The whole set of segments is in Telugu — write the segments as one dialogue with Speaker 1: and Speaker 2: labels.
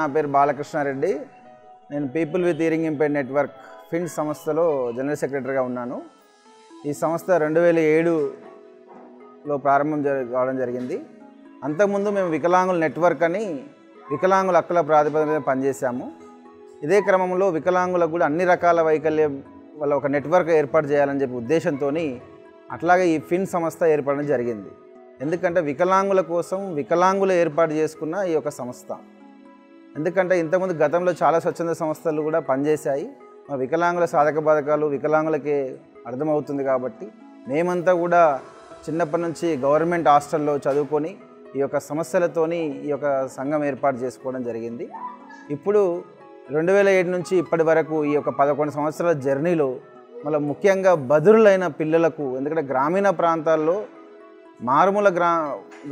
Speaker 1: నా పేరు బాలకృష్ణారెడ్డి. నేను people with hearing impair network Fin సంస్థలో జనరల్ సెక్రటరీగా ఉన్నాను. ఈ సంస్థ రెండు వేల ఏడులో ప్రారంభం కావడం జరిగింది. అంతకుముందు మేము వికలాంగుల నెట్వర్క్ అని వికలాంగుల హక్కుల ప్రాతిపదిక మీద పనిచేశాము. ఇదే క్రమంలో వికలాంగులకు కూడా అన్ని రకాల వైకల్యం వల్ల ఒక నెట్వర్క్ ఏర్పాటు చేయాలని చెప్పి ఉద్దేశంతో అట్లాగే ఈ ఫిన్ సంస్థ ఏర్పడడం జరిగింది. ఎందుకంటే వికలాంగుల కోసం వికలాంగులు ఏర్పాటు చేసుకున్న ఈ యొక్క సంస్థ. ఎందుకంటే ఇంతకుముందు గతంలో చాలా స్వచ్ఛంద సంస్థలు కూడా పనిచేశాయి. మా వికలాంగుల సాధక బాధకాలు వికలాంగులకే అర్థమవుతుంది కాబట్టి మేమంతా కూడా చిన్నప్పటి నుంచి గవర్నమెంట్ హాస్టల్లో చదువుకొని ఈ యొక్క సమస్యలతోని ఈ యొక్క సంఘం ఏర్పాటు చేసుకోవడం జరిగింది. ఇప్పుడు రెండు వేల ఏడు నుంచి ఇప్పటి వరకు ఈ యొక్క పదకొండు సంవత్సరాల జర్నీలో మళ్ళీ ముఖ్యంగా బదురులైన పిల్లలకు ఎందుకంటే గ్రామీణ ప్రాంతాల్లో మారుమూల గ్రా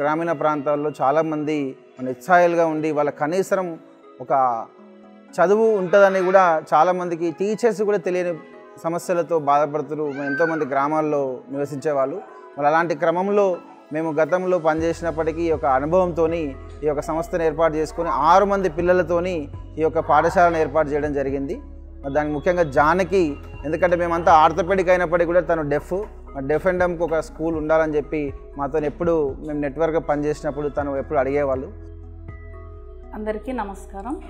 Speaker 1: గ్రామీణ ప్రాంతాల్లో చాలామంది నిస్సాయాలుగా ఉండి వాళ్ళ కనీసం ఒక చదువు ఉంటుందని కూడా చాలామందికి టీచర్స్ కూడా తెలియని సమస్యలతో బాధపడుతున్నారు. ఎంతోమంది గ్రామాల్లో నివసించేవాళ్ళు. మరి అలాంటి క్రమంలో మేము గతంలో పనిచేసినప్పటికీ ఈ యొక్క అనుభవంతో ఈ యొక్క సంస్థను ఏర్పాటు చేసుకొని ఆరు మంది పిల్లలతోని ఈ యొక్క పాఠశాలను ఏర్పాటు చేయడం జరిగింది. మరి దానికి ముఖ్యంగా జానకి ఎందుకంటే మేమంతా ఆర్థోపెడిక్ అయినప్పటికీ కూడా తను డెఫ్ డెఫ్ అండ్ డమ్కి ఒక స్కూల్ ఉండాలని చెప్పి మాతో ఎప్పుడు మేము నెట్వర్క్ పనిచేసినప్పుడు తను ఎప్పుడు అడిగేవాళ్ళు.
Speaker 2: అందరికీ నమస్కారం.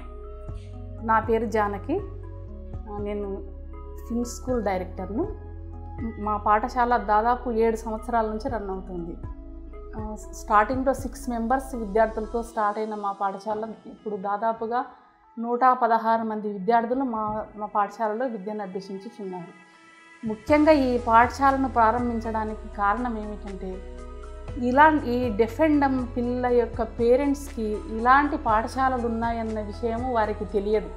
Speaker 2: నా పేరు జానకి. నేను ఫిల్మ్ స్కూల్ డైరెక్టర్ను మా పాఠశాల దాదాపు ఏడు సంవత్సరాల నుంచి రన్ అవుతుంది. స్టార్టింగ్లో సిక్స్ మెంబర్స్ విద్యార్థులతో స్టార్ట్ అయిన మా పాఠశాల ఇప్పుడు దాదాపుగా నూట పదహారు మంది విద్యార్థులు మా మా పాఠశాలలో విద్యను అభ్యసించుచున్నారు. ముఖ్యంగా ఈ పాఠశాలను ప్రారంభించడానికి కారణం ఏమిటంటే ఇలా ఈ డెఫెండమ్ పిల్లల యొక్క పేరెంట్స్కి ఇలాంటి పాఠశాలలు ఉన్నాయన్న విషయము వారికి తెలియదు.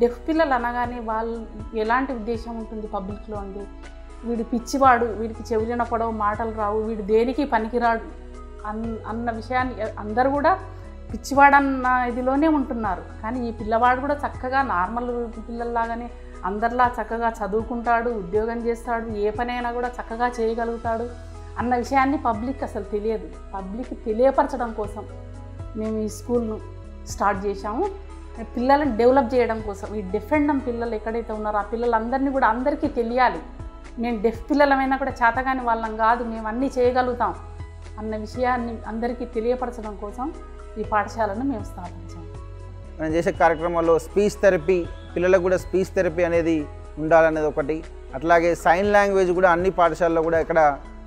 Speaker 2: డెఫ్ పిల్లలు అనగానే వాళ్ళు ఎలాంటి ఉద్దేశం ఉంటుంది పబ్లిక్లో అండి వీడు పిచ్చివాడు వీడికి చెవిలిన పొడవు మాటలు రావు వీడు దేనికి పనికిరాడు అన్ అన్న విషయాన్ని అందరూ కూడా పిచ్చివాడన్న ఇదిలోనే ఉంటున్నారు. కానీ ఈ పిల్లవాడు కూడా చక్కగా నార్మల్ పిల్లల్లాగానే అందరిలా చక్కగా చదువుకుంటాడు ఉద్యోగం చేస్తాడు ఏ పనైనా కూడా చక్కగా చేయగలుగుతాడు. అన్న విషయాన్ని పబ్లిక్ అసలు తెలియదు. పబ్లిక్ తెలియపరచడం కోసం మేము ఈ స్కూల్ను స్టార్ట్ చేశాము. పిల్లలను డెవలప్ చేయడం కోసం ఈ డెఫెండమ్ పిల్లలు ఎక్కడైతే ఉన్నారో ఆ పిల్లలందరినీ కూడా అందరికీ తెలియాలి. మేము డెఫ్ పిల్లలమైనా కూడా చేతగాని వాళ్ళం కాదు మేము అన్నీ చేయగలుగుతాం అన్న విషయాన్ని అందరికీ తెలియపరచడం కోసం ఈ పాఠశాలను మేము స్థాపించాము.
Speaker 1: మనం చేసే కార్యక్రమాల్లో స్పీచ్ థెరపీ పిల్లలకు కూడా స్పీచ్ థెరపీ అనేది ఉండాలనేది ఒకటి. అట్లాగే సైన్ లాంగ్వేజ్ కూడా అన్ని పాఠశాలలో కూడా ఇక్కడ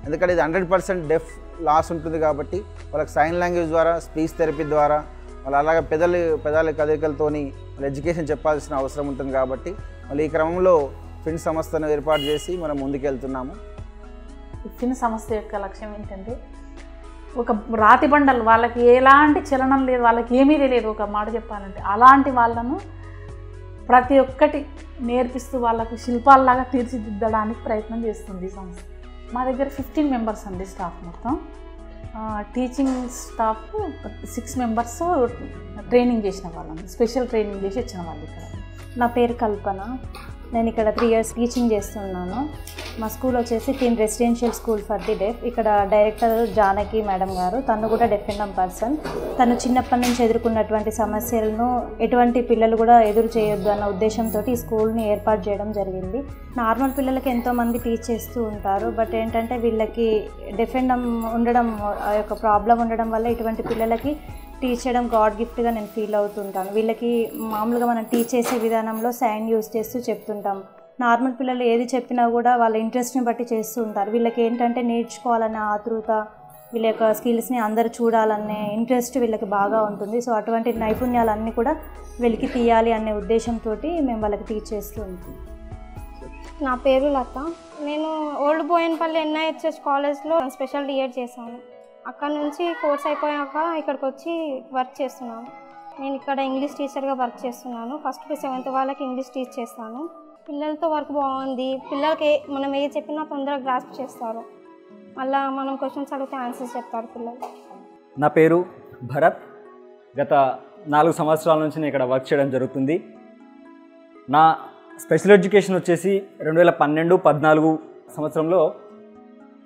Speaker 1: ఎందుకంటే ఇది హండ్రెడ్ పర్సెంట్ డెఫ్ లాస్ ఉంటుంది కాబట్టి వాళ్ళకి సైన్ లాంగ్వేజ్ ద్వారా స్పీచ్ థెరపీ ద్వారా వాళ్ళు అలాగే పెదలు పెదాల కదలికలతోని వాళ్ళు ఎడ్యుకేషన్ చెప్పాల్సిన అవసరం ఉంటుంది కాబట్టి మళ్ళీ ఈ క్రమంలో ఫిన్ సంస్థను ఏర్పాటు చేసి మనం ముందుకెళ్తున్నాము.
Speaker 2: ఫిన్ సంస్థ యొక్క లక్ష్యం ఏంటంటే ఒక రాతి బండలు వాళ్ళకి ఎలాంటి చలనం లేదు వాళ్ళకి ఏమీ తెలియదు. ఒక మాట చెప్పాలంటే అలాంటి వాళ్ళను ప్రతి ఒక్కటి నేర్పిస్తూ వాళ్ళకు శిల్పాల్లాగా తీర్చిదిద్దడానికి ప్రయత్నం చేస్తుంది ఈ సంస్థ. మా దగ్గర ఫిఫ్టీన్ మెంబర్స్ అండి స్టాఫ్ మొత్తం. Teaching staff six members training చేసిన వాళ్ళం. స్పెషల్ ట్రైనింగ్ చేసి ఇచ్చిన వాళ్ళు ఇక్కడ.
Speaker 3: నా పేరు కల్పన. నేను ఇక్కడ త్రీ ఇయర్స్ టీచింగ్ చేస్తున్నాను. మా స్కూల్ వచ్చేసి Fin residential school for the deaf ఇక్కడ డైరెక్టర్ జానకి మేడం గారు తను కూడా డెఫ్ పర్సన్ తను చిన్నప్పటి నుంచి ఎదుర్కొన్నటువంటి సమస్యలను ఎటువంటి పిల్లలు కూడా ఎదురు చేయొద్దు అన్న ఉద్దేశంతో ఈ స్కూల్ని ఏర్పాటు చేయడం జరిగింది. నార్మల్ పిల్లలకి ఎంతోమంది టీచ్ చేస్తూ ఉంటారు బట్ ఏంటంటే వీళ్ళకి డెఫెండమ్ ఉండడం ఆ యొక్క ప్రాబ్లం ఉండడం వల్ల ఇటువంటి పిల్లలకి టీచ్ చేయడం గాడ్ గిఫ్ట్గా నేను ఫీల్ అవుతుంటాను. వీళ్ళకి మామూలుగా మనం టీచ్ చేసే విధానంలో సైన్ యూస్ చేస్తూ చెప్తుంటాం. నార్మల్ పిల్లలు ఏది చెప్పినా కూడా వాళ్ళ ఇంట్రెస్ట్ని బట్టి చేస్తూ ఉంటారు. వీళ్ళకి ఏంటంటే నేర్చుకోవాలనే ఆతృత వీళ్ళ యొక్క స్కిల్స్ని అందరు చూడాలనే ఇంట్రెస్ట్ వీళ్ళకి బాగా ఉంటుంది. సో అటువంటి నైపుణ్యాలన్నీ కూడా వీళ్ళకి తీయాలి అనే ఉద్దేశంతో మేము వాళ్ళకి టీచ్ చేస్తూ ఉంటాం.
Speaker 4: నా పేరు లత. నేను ఓల్డ్ బోయన్పల్లి ఎన్ఐహెచ్ఎస్ కాలేజ్లో స్పెషల్ డిఎడ్ చేశాను. అక్కడ నుంచి కోర్స్ అయిపోయాక ఇక్కడికి వచ్చి వర్క్ చేస్తున్నాను. నేను ఇక్కడ ఇంగ్లీష్ టీచర్గా వర్క్ చేస్తున్నాను. ఫస్ట్ టు సెవెంత్ వాళ్ళకి ఇంగ్లీష్ టీచ్ చేస్తాను. పిల్లలతో వర్క్ బాగుంది. పిల్లలకి మనం ఏది చెప్పినా తొందరగా గ్రాస్ప్ చేస్తారు. మళ్ళీ మనం క్వశ్చన్స్ అడిగితే ఆన్సర్స్ చెప్తారు పిల్లలు.
Speaker 5: నా పేరు భరత్. గత నాలుగు సంవత్సరాల నుంచి నేను ఇక్కడ వర్క్ చేయడం జరుగుతుంది. నా స్పెషల్ ఎడ్యుకేషన్ వచ్చేసి రెండు వేల పన్నెండు పద్నాలుగు సంవత్సరంలో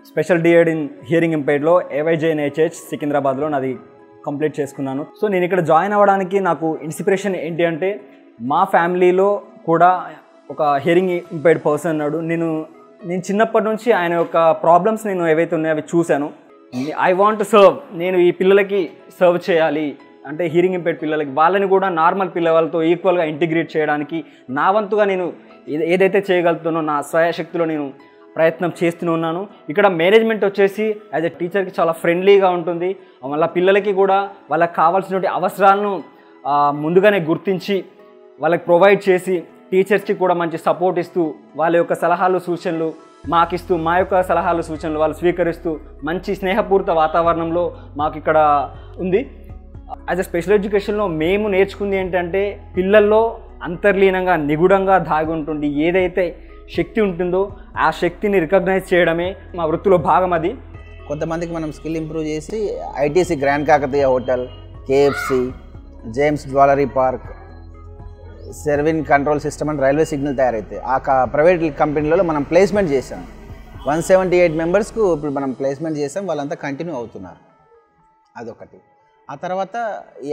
Speaker 5: special D Ed in hearing ఇంపైడ్లో AYJN HH సికింద్రాబాద్లో నాది కంప్లీట్ చేసుకున్నాను. సో నేను ఇక్కడ జాయిన్ అవ్వడానికి నాకు ఇన్స్పిరేషన్ ఏంటి అంటే మా ఫ్యామిలీలో కూడా ఒక హియరింగ్ ఇంపైర్డ్ పర్సన్ అన్నాడు నేను నేను చిన్నప్పటి నుంచి ఆయన యొక్క ప్రాబ్లమ్స్ నేను ఏవైతే ఉన్నాయో అవి చూశాను. ఐ వాంట్ సర్వ్ నేను ఈ పిల్లలకి సర్వ్ చేయాలి. అంటే హీరింగ్ ఇంపైర్డ్ పిల్లలకి వాళ్ళని కూడా నార్మల్ పిల్లవాళ్ళతో ఈక్వల్గా ఇంటిగ్రేట్ చేయడానికి నా వంతుగా నేను ఏదైతే చేయగలుగుతానో నా స్వయశక్తిలో నేను ప్రయత్నం చేస్తూనే ఉన్నాను. ఇక్కడ మేనేజ్మెంట్ వచ్చేసి యాజ్ ఎ టీచర్కి చాలా ఫ్రెండ్లీగా ఉంటుంది. వాళ్ళ పిల్లలకి కూడా వాళ్ళకి కావాల్సినటువంటి అవసరాలను ముందుగానే గుర్తించి వాళ్ళకి ప్రొవైడ్ చేసి టీచర్స్కి కూడా మంచి సపోర్ట్ ఇస్తూ వాళ్ళ యొక్క సలహాలు సూచనలు మాకిస్తూ మా యొక్క సలహాలు సూచనలు వాళ్ళు స్వీకరిస్తూ మంచి స్నేహపూరిత వాతావరణంలో మాకు ఇక్కడ ఉంది. యాజ్ అ స్పెషల్ ఎడ్యుకేషన్లో మేము నేర్చుకుంది ఏంటంటే పిల్లల్లో అంతర్లీనంగా నిగుడంగా దాగి ఉంటుంది. ఏదైతే శక్తి ఉంటుందో ఆ శక్తిని రికగ్నైజ్ చేయడమే మా వృత్తిలో భాగం అది.
Speaker 1: కొంతమందికి మనం స్కిల్ ఇంప్రూవ్ చేసి ITC Grand Kakatiya hotel KFC gems jewellery park serving control system అని రైల్వే సిగ్నల్ తయారైతే. ఆ ప్రైవేట్ కంపెనీలలో మనం ప్లేస్మెంట్ చేసాం వన్ సెవెంటీ ఎయిట్ మెంబర్స్కు ఇప్పుడు మనం ప్లేస్మెంట్ చేసాం వాళ్ళంతా కంటిన్యూ అవుతున్నారు. అదొకటి. ఆ తర్వాత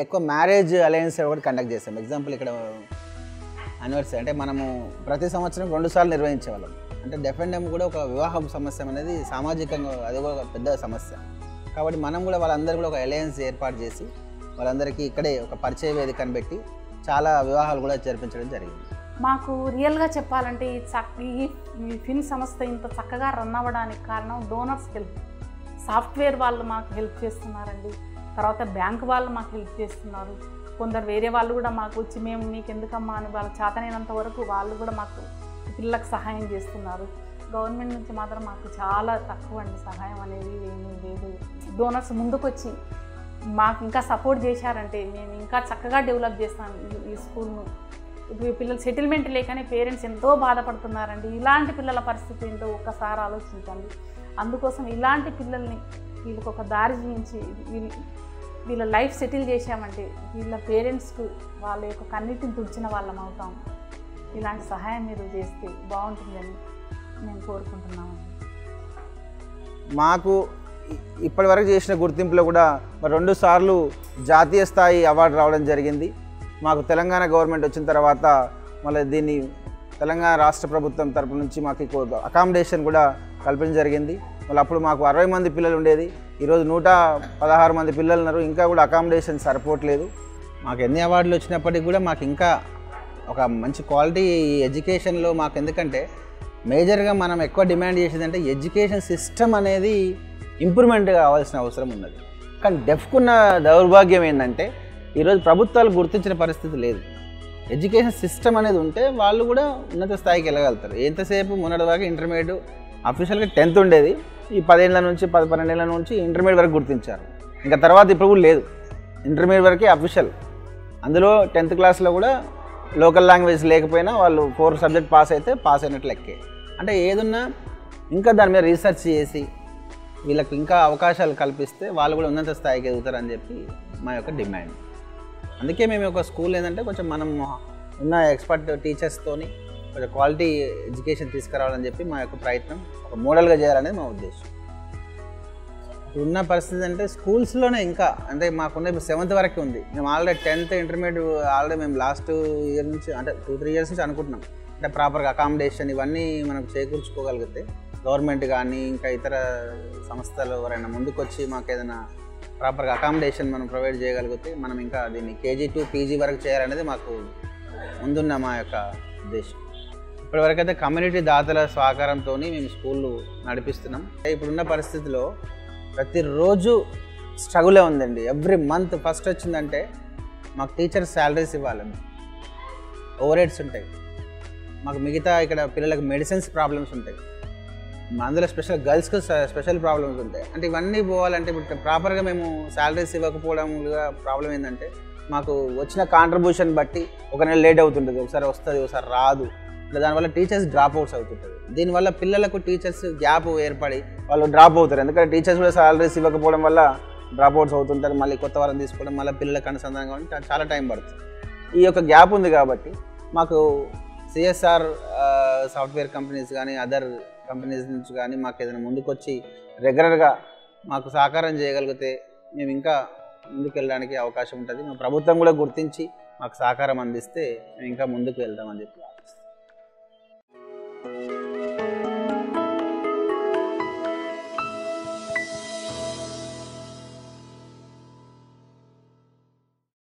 Speaker 1: ఎక్కువ మ్యారేజ్ అలయన్స్ ఒకటి కండక్ట్ చేసాం ఎగ్జాంపుల్ ఇక్కడ యానివర్సరీ అంటే మనము ప్రతి సంవత్సరం రెండు సార్లు నిర్వహించేవాళ్ళం అంటే డెఫెండెం కూడా ఒక వివాహం సమస్య అనేది సామాజికంగా అది కూడా ఒక పెద్ద సమస్య. కాబట్టి మనం కూడా వాళ్ళందరూ కూడా ఒక అలయన్స్ ఏర్పాటు చేసి వాళ్ళందరికీ ఇక్కడే ఒక పరిచయ వేదికను పెట్టి చాలా వివాహాలు కూడా జరిపించడం జరిగింది.
Speaker 2: మాకు రియల్గా చెప్పాలంటే ఈ చక్క ఈ ఈ ఫిన్ సంస్థ ఇంత చక్కగా రన్ అవ్వడానికి కారణం డోనర్స్ హెల్ప్ సాఫ్ట్వేర్ వాళ్ళు మాకు హెల్ప్ చేస్తున్నారండి. తర్వాత బ్యాంక్ వాళ్ళు మాకు హెల్ప్ చేస్తున్నారు. కొందరు వేరే వాళ్ళు కూడా మాకు వచ్చి మేము మీకు ఎందుకమ్మా అని వాళ్ళ చేతనైనంత వరకు వాళ్ళు కూడా మాకు పిల్లలకు సహాయం చేస్తున్నారు. గవర్నమెంట్ నుంచి మాత్రం మాకు చాలా తక్కువ అండి సహాయం అనేది ఏమీ లేదు. డోనర్స్ ముందుకొచ్చి మాకు ఇంకా సపోర్ట్ చేశారంటే మేము ఇంకా చక్కగా డెవలప్ చేస్తాను ఈ- స్కూల్ను. ఇప్పుడు ఈ పిల్లలు సెటిల్మెంట్ లేకనే పేరెంట్స్ ఎంతో బాధపడుతున్నారండి. ఇలాంటి పిల్లల పరిస్థితి ఏంటో ఒక్కసారి ఆలోచించండి. అందుకోసం ఇలాంటి పిల్లల్ని వీళ్ళకి ఒక దారి చూపించి వీళ్ళ వీళ్ళ లైఫ్ సెటిల్ చేశామంటే వీళ్ళ పేరెంట్స్కు వాళ్ళ యొక్క కన్నిటిని తుడిచిన వాళ్ళం అవుతాం. ఇలాంటి సహాయం మీరు చేస్తే బాగుంటుందని నేను కోరుకుంటున్నామండి.
Speaker 1: మాకు ఇప్పటివరకు చేసిన గుర్తింపులో కూడా రెండు సార్లు జాతీయ స్థాయి అవార్డు రావడం జరిగింది. మాకు తెలంగాణ గవర్నమెంట్ వచ్చిన తర్వాత మళ్ళీ దీన్ని తెలంగాణ రాష్ట్ర ప్రభుత్వం తరపు నుంచి మాకు అకామిడేషన్ కూడా కల్పించడం జరిగింది. మళ్ళీ అప్పుడు మాకు అరవై మంది పిల్లలు ఉండేది. ఈరోజు నూట పదహారు మంది పిల్లలు ఉన్నారు. ఇంకా కూడా అకామిడేషన్ సరిపోవట్లేదు. మాకు ఎన్ని అవార్డులు వచ్చినప్పటికీ కూడా మాకు ఇంకా ఒక మంచి క్వాలిటీ ఎడ్యుకేషన్లో మాకు ఎందుకంటే మేజర్గా మనం ఎక్కువ డిమాండ్ చేసేదంటే ఎడ్యుకేషన్ సిస్టమ్ అనేది ఇంప్రూవ్మెంట్ కావాల్సిన అవసరం ఉన్నది. కానీ డెఫ్కున్న దౌర్భాగ్యం ఏంటంటే ఈరోజు ప్రభుత్వాలు గుర్తించిన పరిస్థితి లేదు. ఎడ్యుకేషన్ సిస్టమ్ అనేది ఉంటే వాళ్ళు కూడా ఉన్నత స్థాయికి వెళ్ళగలుగుతారు. ఎంతసేపు మొన్నటిదాకా ఇంటర్మీడియట్ అఫీషియల్గా టెన్త్ ఉండేది ఈ పదేళ్ళ నుంచి పది పన్నెండేళ్ళ నుంచి ఇంటర్మీడియట్ వరకు గుర్తించారు. ఇంకా తర్వాత ఇప్పుడు కూడా లేదు. ఇంటర్మీడియట్ వరకే అఫీషియల్ అందులో టెన్త్ క్లాస్లో కూడా లోకల్ లాంగ్వేజ్ లేకపోయినా వాళ్ళు ఫోర్ సబ్జెక్ట్ పాస్ అయితే పాస్ అయినట్లు లెక్కే. అంటే ఏదున్నా ఇంకా దాని మీద రీసెర్చ్ చేసి వీళ్ళకి ఇంకా అవకాశాలు కల్పిస్తే వాళ్ళు కూడా ఉన్నత స్థాయికి ఎదుగుతారని చెప్పి మా యొక్క డిమాండ్. అందుకే మేము ఒక స్కూల్ ఏంటంటే కొంచెం మనం ఉన్న ఎక్స్పర్ట్ టీచర్స్తోని కొంచెం క్వాలిటీ ఎడ్యుకేషన్ తీసుకురావాలని చెప్పి మా యొక్క ప్రయత్నం ఒక మోడల్గా చేయాలనేది మా ఉద్దేశం. ఉన్న పరిస్థితి అంటే స్కూల్స్లోనే ఇంకా. అంటే మాకున్న ఇప్పుడు సెవెంత్ వరకు ఉంది. మేము ఆల్రెడీ టెన్త్ ఇంటర్మీడియట్ ఆల్రెడీ మేము లాస్ట్ ఇయర్ నుంచి అంటే టూ త్రీ ఇయర్స్ నుంచి అనుకుంటున్నాం. అంటే ప్రాపర్గా అకామిడేషన్ ఇవన్నీ మనం చేకూర్చుకోగలిగితే గవర్నమెంట్ కానీ ఇంకా ఇతర సంస్థలు ఎవరైనా ముందుకొచ్చి మాకు ఏదైనా ప్రాపర్గా అకామిడేషన్ మనం ప్రొవైడ్ చేయగలిగితే మనం ఇంకా దీన్ని కేజీ టు పీజీ వరకు చేయాలనేది మాకు ముందున్న మా యొక్క ఉద్దేశం. ఇప్పటివరకు అయితే కమ్యూనిటీ దాతల సహకారంతో మేము స్కూళ్ళు నడిపిస్తున్నాం. అంటే ఇప్పుడున్న పరిస్థితిలో ప్రతిరోజు స్ట్రగులే ఉందండి. ఎవ్రీ మంత్ ఫస్ట్ వచ్చిందంటే మాకు టీచర్స్ శాలరీస్ ఇవ్వాలండి ఓవర్ హెడ్స్ ఉంటాయి. మాకు మిగతా ఇక్కడ పిల్లలకు మెడిసిన్స్ ప్రాబ్లమ్స్ ఉంటాయి. అందులో స్పెషల్ గర్ల్స్కి స్పెషల్ ప్రాబ్లమ్స్ ఉంటాయి. అంటే ఇవన్నీ పోవాలంటే ఇప్పుడు ప్రాపర్గా మేము శాలరీస్ ఇవ్వకపోవడం ప్రాబ్లం ఏంటంటే మాకు వచ్చిన కాంట్రిబ్యూషన్ బట్టి ఒక నెల లేట్ అవుతుంటుంది. ఒకసారి వస్తుంది ఒకసారి రాదు. ఇట్లా దానివల్ల టీచర్స్ డ్రాప్ అవుట్స్ అవుతుంటుంది దీనివల్ల పిల్లలకు టీచర్స్ గ్యాప్ ఏర్పడి వాళ్ళు డ్రాప్ అవుతారు. ఎందుకంటే టీచర్స్ కూడా సాలరీస్ ఇవ్వకపోవడం వల్ల డ్రాప్ అవుట్స్ అవుతుంటారు. మళ్ళీ కొత్త వారం తీసుకోవడం మళ్ళీ పిల్లలకు అనుసంధానంగా ఉంటే చాలా టైం పడుతుంది. ఈ యొక్క గ్యాప్ ఉంది కాబట్టి మాకు సిఎస్ఆర్ సాఫ్ట్వేర్ కంపెనీస్ కానీ అదర్ కంపెనీస్ నుంచి కానీ మాకు ఏదైనా ముందుకొచ్చి రెగ్యులర్గా మాకు సహకారం చేయగలిగితే మేము ఇంకా ముందుకెళ్ళడానికి అవకాశం ఉంటుంది. మా ప్రభుత్వం కూడా గుర్తించి మాకు సహకారం అందిస్తే మేము ఇంకా ముందుకు వెళ్దామని చెప్పి